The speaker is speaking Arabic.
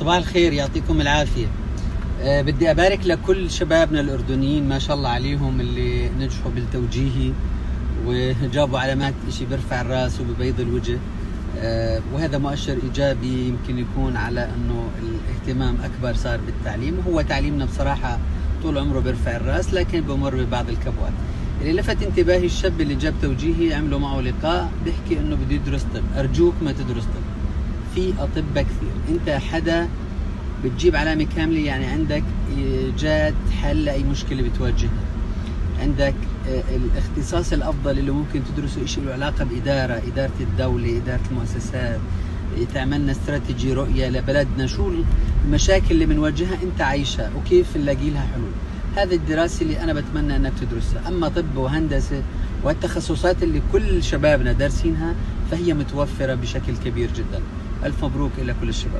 صباح الخير يعطيكم العافية. أه بدي أبارك لكل شبابنا الأردنيين ما شاء الله عليهم اللي نجحوا بالتوجيهي وجابوا علامات إشي بيرفع الراس وببيض الوجه. أه وهذا مؤشر إيجابي يمكن يكون على أنه الاهتمام أكبر صار بالتعليم. وهو تعليمنا بصراحة طول عمره بيرفع الراس لكن بمر ببعض الكبوات. اللي لفت انتباهي الشاب اللي جاب توجيهي عملوا معه لقاء بيحكي إنه بده يدرس طب. أرجوك ما تدرس طب. في أطباء كثير. أنت حدا بتجيب علامة كاملة يعني عندك إيجاد حل لأي مشكلة بتواجهها. عندك آه، الاختصاص الأفضل اللي ممكن تدرسه شيء له علاقة بإدارة إدارة الدولة إدارة المؤسسات تعملنا استراتيجي رؤية لبلدنا. شو المشاكل اللي بنواجهها أنت عايشها وكيف نلاقي لها حلول؟ هذه الدراسة اللي أنا بتمنى إنك تدرسها. أما طب وهندسة والتخصصات اللي كل شبابنا دارسينها فهي متوفرة بشكل كبير جدا. الف مبروك إلى كل الشباب.